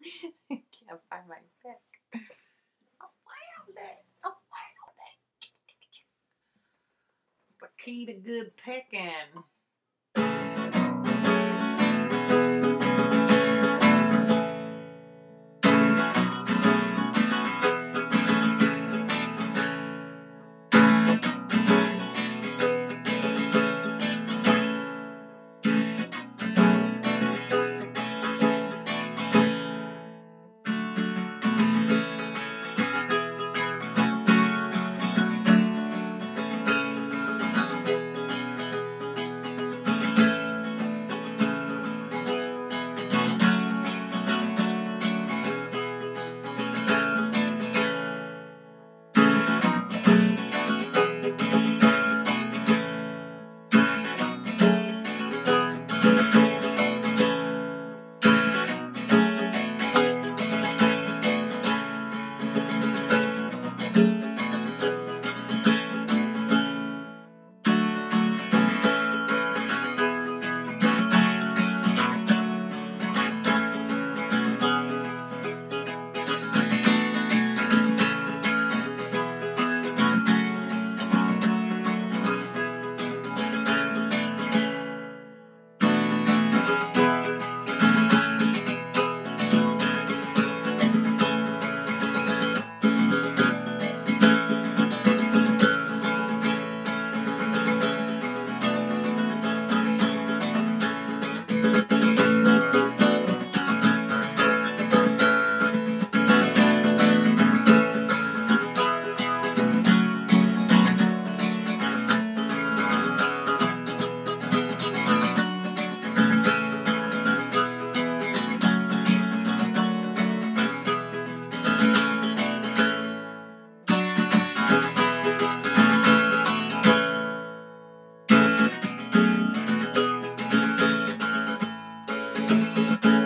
Can't find my pick. I found it. I found it. The key to good picking. Música